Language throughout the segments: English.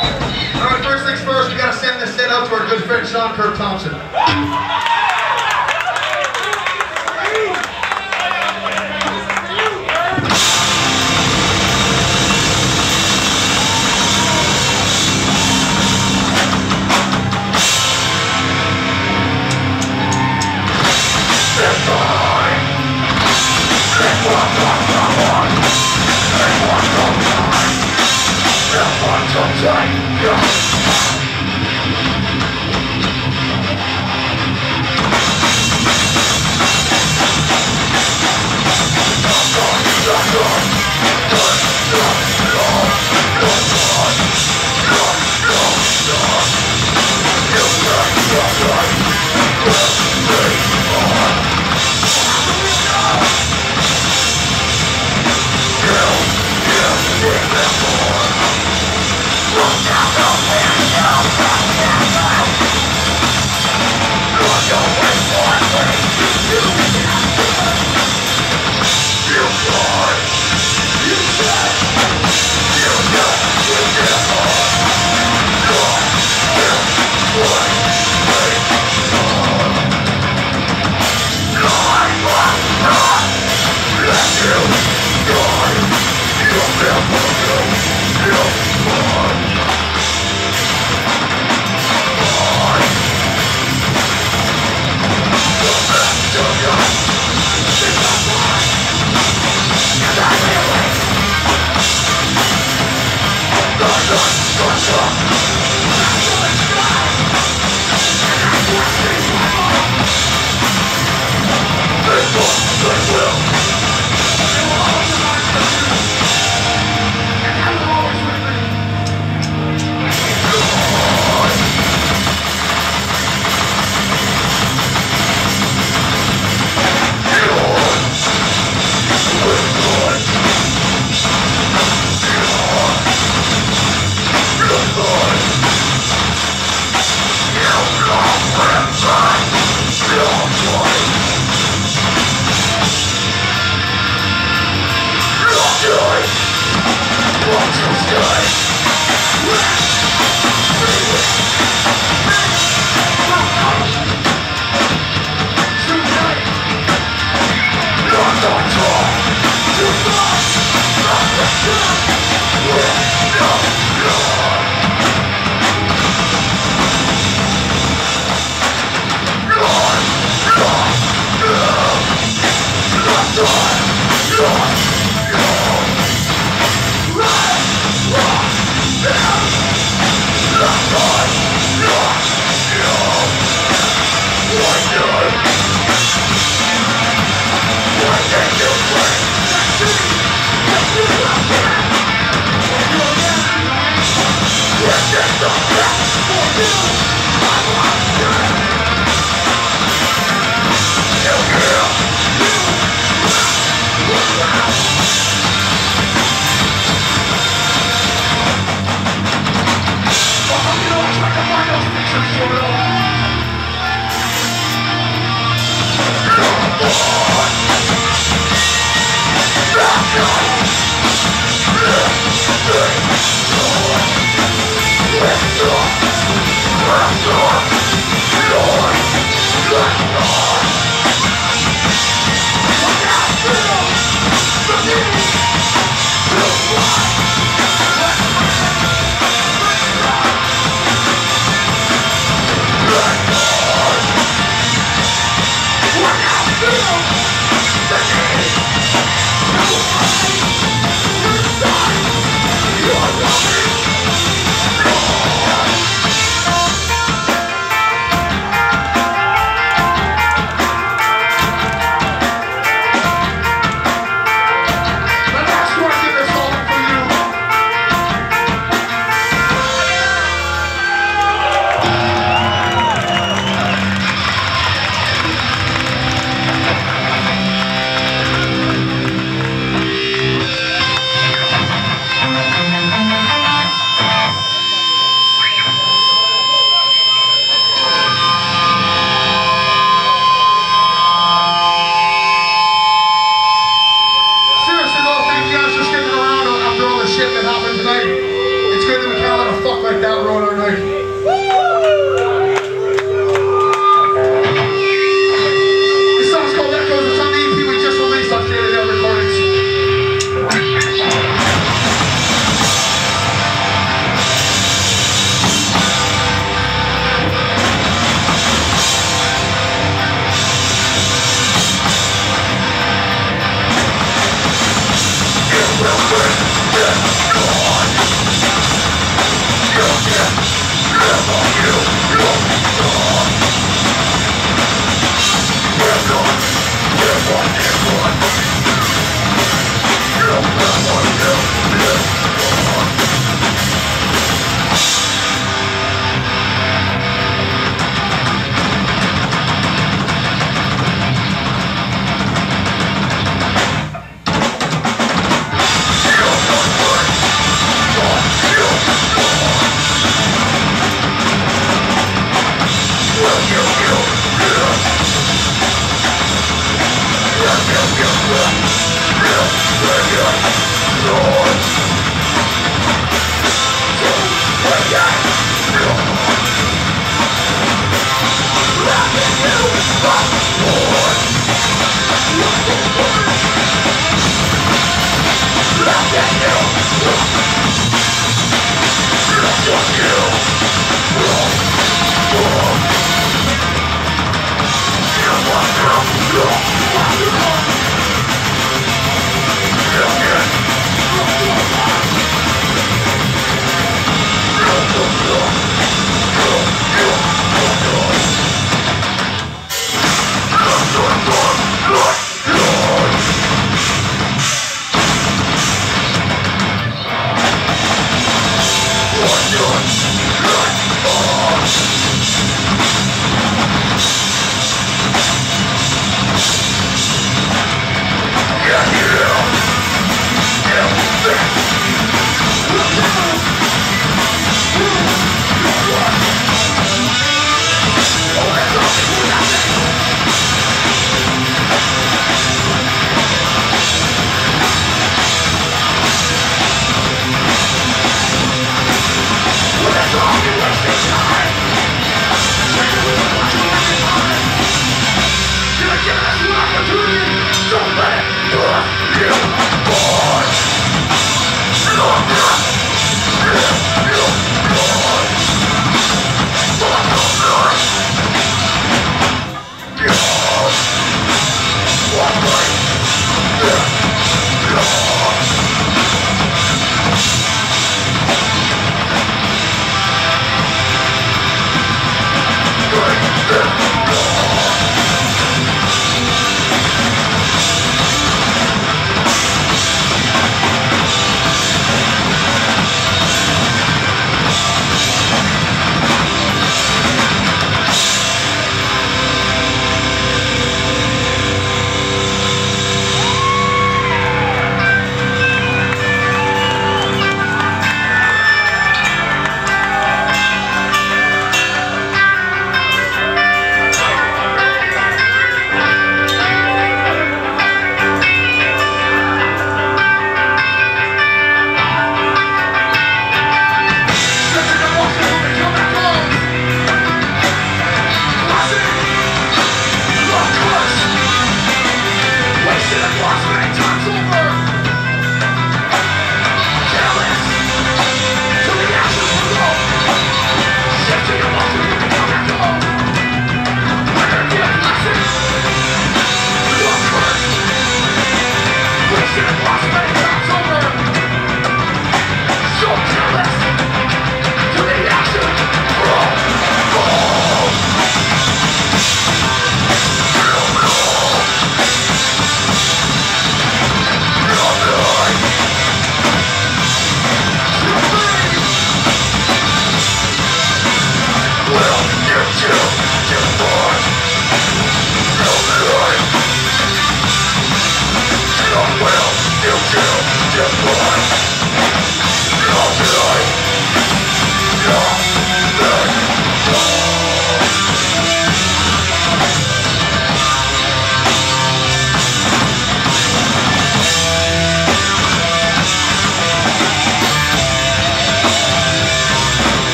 All right, first things first, we gotta send this set out to our good friend Sean Kirk Thompson. Shut The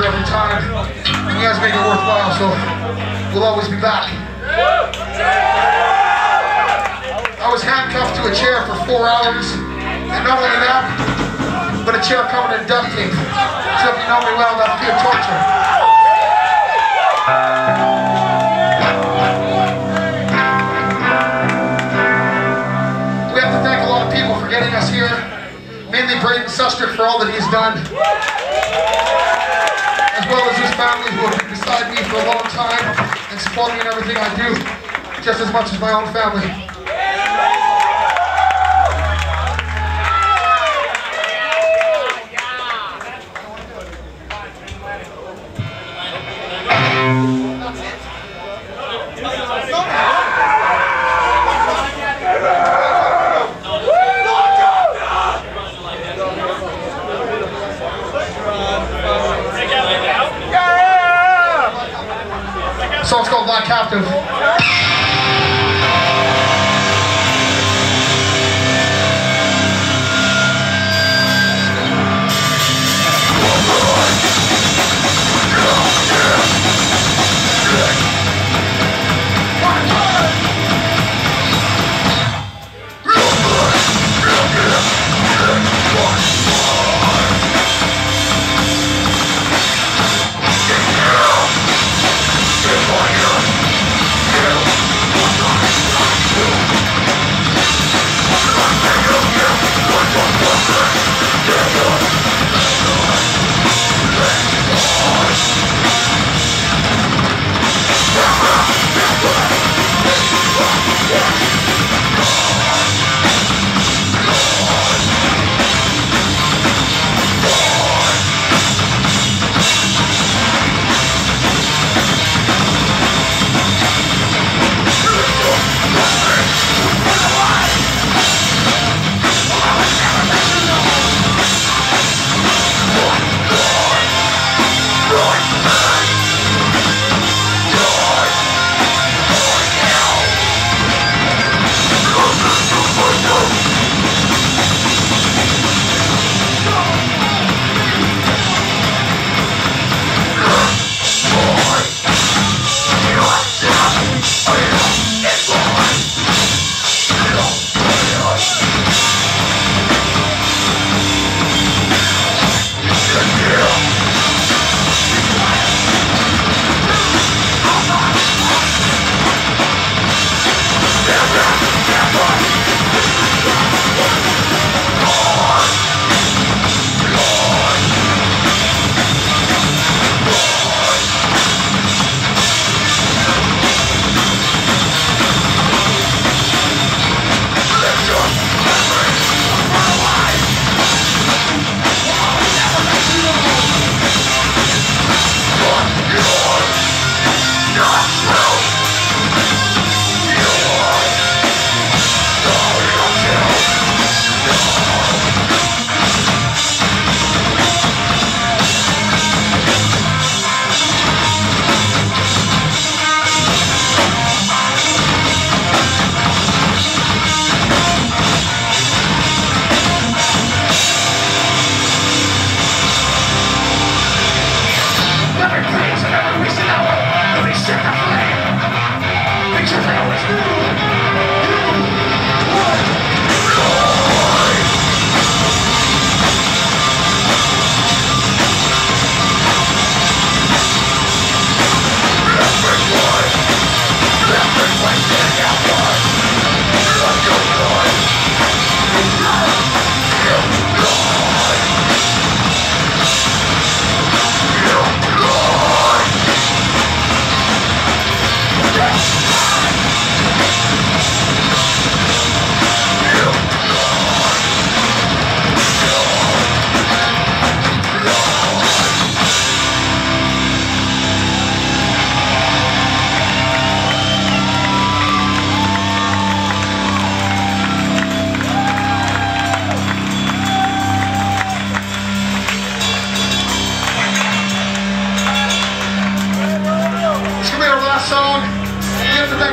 here every time. You guys make it worthwhile, so we'll always be back. I was handcuffed to a chair for four hours, and not only that, but a chair covered in duct tape. So if you know me well, that fear torture. getting us here. Mainly Braden Suster for all that he's done family who have been beside me for a long time and support me in everything I do, just as much as my own family.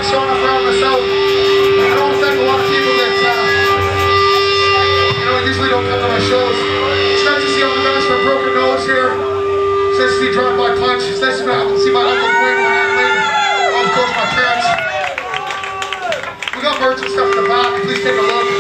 Shauna Brown myself. I don't think a lot of people that, uh, you know, usually don't come to my shows. It's nice to see all the guys from Broken Nose here. It's nice to see Drunk by Punch. It's nice to see my Uncle Quinn when I. Of course, my parents. We got merch and stuff in the back. Please take a look.